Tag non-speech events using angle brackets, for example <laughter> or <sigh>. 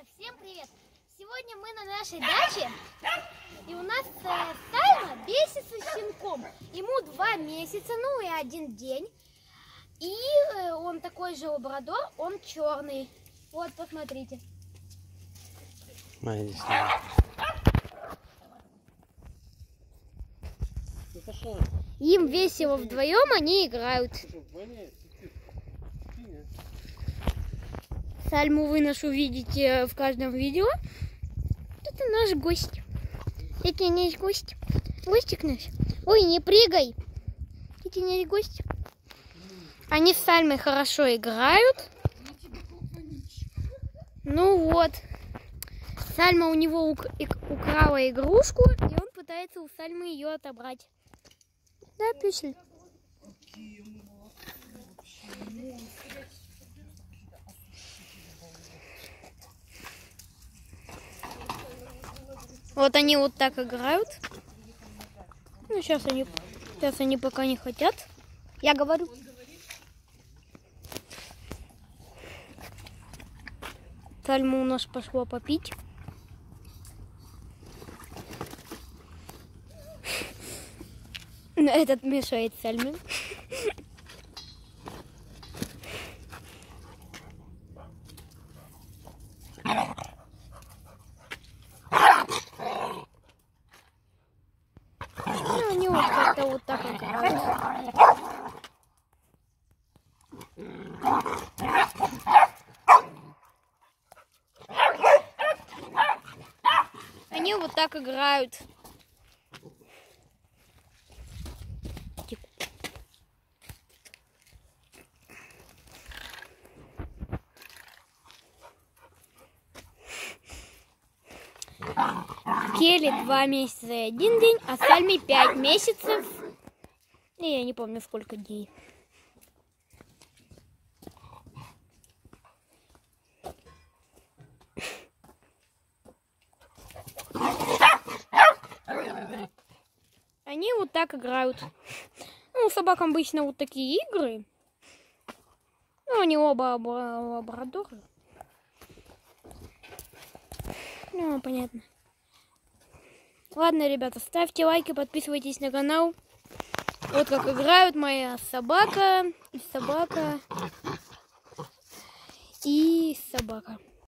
Ребята, всем привет! Сегодня мы на нашей даче, и у нас э, Сальма бесится щенком. Ему два месяца, ну и один день. И э, он такой же лабрадор, он черный. Вот, посмотрите. Им весело вдвоем, они играют. Сальму вы нашу видите в каждом видео. Это наш гость. Это наш гость. Гостик наш. Ой, не прыгай. Это наш гость. Они с Сальмой хорошо играют. Ну вот. Сальма у него украла игрушку, и он пытается у Сальмы ее отобрать. Да, Пюсель? Вот они вот так играют. Ну, сейчас они, сейчас они пока не хотят. Я говорю. Сальма у нас пошла попить. Но <laughs> Этот мешает Сальме. <laughs> Ну, как-то вот так играют. Они вот так играют. Келли два месяца и один день, а Сальме пять месяцев. И я не помню сколько дней. Они вот так играют. Ну, собакам обычно вот такие игры. Ну, они оба лабра- лабрадоры. Ну, понятно. Ладно, ребята, ставьте лайки, подписывайтесь на канал. Вот как играют моя собака и собака и собака.